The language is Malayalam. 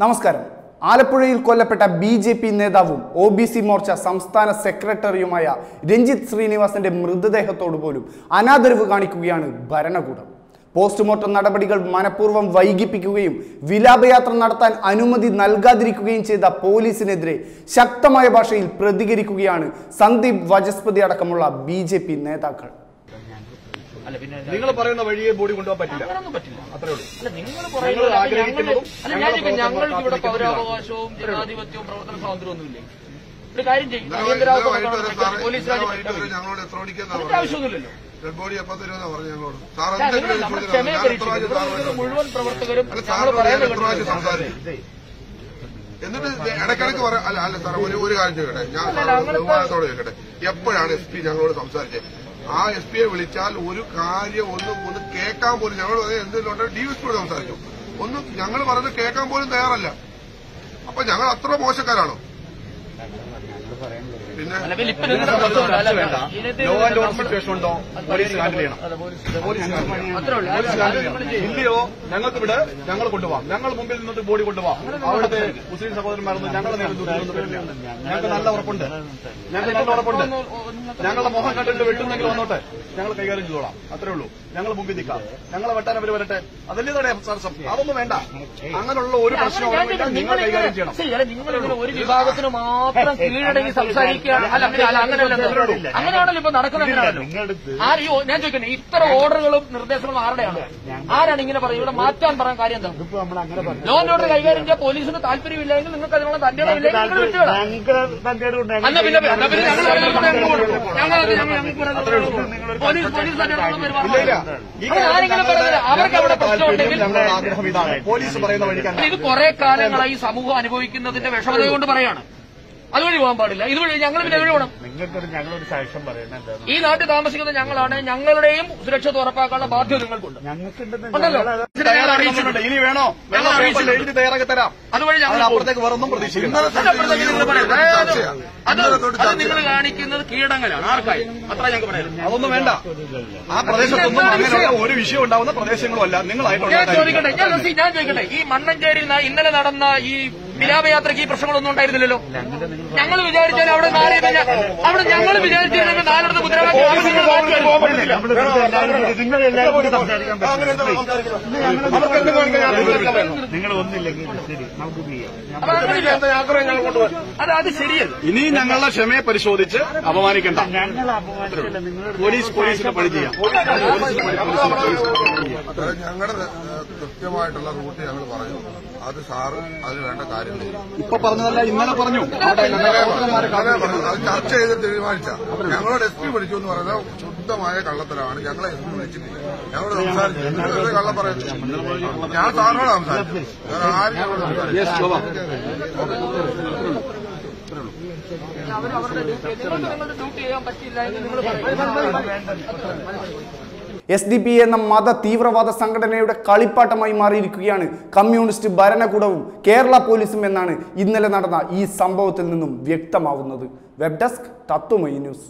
നമസ്കാരം. ആലപ്പുഴയിൽ കൊല്ലപ്പെട്ട ബി ജെ പി നേതാവും ഒ ബി സി മോർച്ച സംസ്ഥാന സെക്രട്ടറിയുമായ രഞ്ജിത്ത് ശ്രീനിവാസന്റെ മൃതദേഹത്തോട് പോലും അനാദരവ് കാണിക്കുകയാണ് ഭരണകൂടം. പോസ്റ്റ്മോർട്ടം നടപടികൾ മനഃപൂർവം വൈകിപ്പിക്കുകയും വിലാപയാത്ര നടത്താൻ അനുമതി നൽകാതിരിക്കുകയും ചെയ്ത പോലീസിനെതിരെ ശക്തമായ ഭാഷയിൽ പ്രതികരിക്കുകയാണ് സന്ദീപ് വജസ്പതി അടക്കമുള്ള ബി നേതാക്കൾ. അല്ല പിന്നെ നിങ്ങൾ പറയുന്ന വഴിയെ ബോഡി കൊണ്ടുപോകാൻ പറ്റില്ല. അങ്ങനൊന്നും പറ്റില്ല. അത്രേ ഉള്ളൂ. അല്ല നിങ്ങൾ പറയുന്നത് അല്ല ഞാൻ ഞങ്ങൾക്ക് ഇവിടെ പൗരാവകാശവും ജനാധിപത്യവും പ്രവർത്തന സ്വാതന്ത്ര്യവും ഒന്നുമില്ലേ ഒരു കാര്യം ചെയ്യും. Sir police? ആവശ്യമൊന്നുമില്ലല്ലോ. മുഴുവൻ പ്രവർത്തകരും ഞങ്ങൾ പറയുന്നത് എന്നിട്ട് ഇത് ഇടയ്ക്കിടയ്ക്ക് പറയാം അല്ല അല്ല സാർ ഒരു ഒരു കാര്യം ചോദിക്കട്ടെ ഞാൻ ബഹുമാനത്തോടെ ചോദിക്കട്ടെ എപ്പോഴാണ് എസ് പി ഞങ്ങളോട് സംസാരിച്ചത്? ആ എസ് പിയെ വിളിച്ചാൽ ഒരു കാര്യം ഒന്നും ഒന്ന് കേൾക്കാൻ പോലും ഞങ്ങൾ എന്തെങ്കിലും ഡി എസ് പിയോട് സംസാരിച്ചു. ഒന്നും ഞങ്ങൾ പറഞ്ഞത് കേൾക്കാൻ പോലും തയ്യാറല്ല. അപ്പൊ ഞങ്ങൾ അത്ര മോശക്കാരാണോ? ലോ ആൻഡ് ഓർഡർ നമ്മൾ- സിറ്റുവേഷൻ ഉണ്ടോ? പോലീസ് ഹാൻഡിൽ ചെയ്യണം. ഇല്ലയോ? ഞങ്ങൾക്ക് ഇവിടെ ഞങ്ങൾ കൊണ്ടുപോകാം ഞങ്ങൾ മുമ്പിൽ നിന്നിട്ട് ബോഡി കൊണ്ടുപോകാം അവിടുത്തെ മുസ്ലിം സഹോദരന്മാരൊന്നും ഞങ്ങളുടെ നേരം ഞങ്ങൾക്ക് നല്ല ഉറപ്പുണ്ട്. ഞങ്ങൾക്ക് നല്ല ഉറപ്പുണ്ട്. ഞങ്ങളുടെ മുഖം കണ്ടിട്ട് വെട്ടുന്നെങ്കിൽ വന്നോട്ടെ. ഞങ്ങൾ കൈകാര്യം ചെയ്തോളാം. അത്രേ ഉള്ളൂ. ഞങ്ങൾ മുമ്പിൽ നിൽക്കാം. ഞങ്ങളെ വെട്ടാൻ അവർ വരട്ടെ. അതല്ലേ തന്നെ സർസം അതൊന്നും വേണ്ട. അങ്ങനെയുള്ള ഒരു പ്രശ്നവും. നിങ്ങൾ കൈകാര്യം ചെയ്യണം. ഒരു വിഭാഗത്തിന് മാത്രം കീഴടങ്ങി സംസാരിക്കുകയാണ് അല്ല അങ്ങനെ അല്ല അങ്ങനെയല്ല അങ്ങനെയാണല്ലോ ഇപ്പൊ നടക്കുന്നതിനാണല്ലോ ആരെയോ ഞാൻ ചോദിക്കുന്നത് ഇത്ര ഓർഡറുകളും നിർദ്ദേശങ്ങളും ആരുടെയാണ്? ആരാണ് ഇങ്ങനെ പറയുന്നത് ഇവിടെ മാറ്റാൻ പറയാൻ കാര്യം എന്താ? ലോ ആൻഡ് ഓർഡർ കൈകാര്യം ചെയ്യാൻ പോലീസിന് താല്പര്യമില്ലെങ്കിൽ നിങ്ങൾക്ക് അതിനുള്ള തന്റെ അല്ല പിന്നെ പോലീസ് പോലീസ് തന്നെ അവർക്ക് അവിടെ പ്രശ്നമുണ്ടെങ്കിൽ ആഗ്രഹം ഇതാണ്. പോലീസ് പറയുന്ന ഇത് കുറെ കാലങ്ങളായി സമൂഹം അനുഭവിക്കുന്നതിന്റെ വിഷമത കൊണ്ട് പറയാണ്. അതുവഴി പോകാൻ പാടില്ല. ഇതുവഴി ഞങ്ങൾ പിന്നെ പോകണം? നിങ്ങൾക്കൊരു ഞങ്ങളൊരു സാക്ഷ്യം പറയുന്നത് ഈ നാട്ടിൽ താമസിക്കുന്ന ഞങ്ങളാണ്. ഞങ്ങളുടെയും സുരക്ഷ ഉറപ്പാക്കാനുള്ള ബാധ്യത നിങ്ങൾക്കുണ്ട്. ഞങ്ങൾക്കുണ്ടെന്ന് ഇനി വേണോ. എഴുതി തയ്യാറാക്കി തരാം. അതുവഴി ഞങ്ങൾ അപ്പുറത്തേക്ക് വേറൊന്നും പ്രതീക്ഷിക്കുന്നു അത്. നിങ്ങൾ കാണിക്കുന്നത് കീടങ്ങളാണ്. ആർക്കായി? അത്ര ഞങ്ങൾക്ക് പറയാം അതൊന്നും വേണ്ട. ആ പ്രദേശത്തൊന്നും അങ്ങനെയുള്ള ഒരു വിഷയം ഉണ്ടാവുന്ന പ്രദേശങ്ങളുമല്ല ഞാൻ നിങ്ങളായിട്ട് ചോദിക്കട്ടെ ഞാൻ ചോദിക്കട്ടെ ഞാൻ ചോദിക്കട്ടെ. ഈ മണ്ണഞ്ചേരിയിൽ ന- ഇന്നലെ നടന്ന ഈ വിലാപയാത്രയ്ക്ക് ഈ പ്രശ്നങ്ങളൊന്നും ഉണ്ടായിരുന്നില്ലല്ലോ. ഞങ്ങൾ വിചാരിച്ചാൽ അവിടെ നാളെ അവിടെ ഞങ്ങൾ വിചാരിച്ചിരുന്ന നാലിടത്ത് മുദ്രാവാക്യം. നിങ്ങൾ ഒന്നില്ലെങ്കിൽ. അത് അത് ശരിയല്ല. ഇനി ഞങ്ങളുടെ ക്ഷമയെ പരിശോധിച്ച് അപമാനിക്കണ്ട. ഞങ്ങൾ അപമാനിച്ചില്ല നിങ്ങൾ പോലീസ് പോലീസിനെ പണി ചെയ്യാം. ഞങ്ങളുടെ കൃത്യമായിട്ടുള്ള റൂട്ട് ഞങ്ങൾ പറഞ്ഞു അത് സാറ് അത് വേണ്ട ചെയ്യും ഇപ്പൊ പറഞ്ഞതല്ല ഇന്നലെ പറഞ്ഞു. അത് ചർച്ച ചെയ്ത് തീരുമാനിച്ച. ഞങ്ങളോട് എസ് പി വിളിച്ചു എന്ന് പറയുന്നത് ശുദ്ധമായ കള്ളത്തരമാണ്. ഞങ്ങളെ എസ് പി വിളിച്ചിട്ടില്ല. ഞങ്ങളോട് സംസാരിച്ചു. കള്ള പറയുന്നു ഞാൻ സാറിനോട് സംസാരിച്ചു. ആരും ഞങ്ങളോട് സംസാരിച്ചു അവർ അവരുടെ ഡ്യൂട്ടി നിങ്ങൾക്ക് നിങ്ങളുടെ ഡ്യൂട്ടി ചെയ്യാൻ പറ്റില്ല എന്ന് നിങ്ങൾ പറയും എസ് ഡി പി എന്ന മത തീവ്രവാദ സംഘടനയുടെ കളിപ്പാട്ടമായി മാറിയിരിക്കുകയാണ്. കമ്മ്യൂണിസ്റ്റ് ഭരണകൂടവും കേരള പോലീസും എന്നാണ് ഇന്നലെ നടന്ന ഈ സംഭവത്തിൽ നിന്നും വ്യക്തമാവുന്നത്. Web desk Tatwamayi news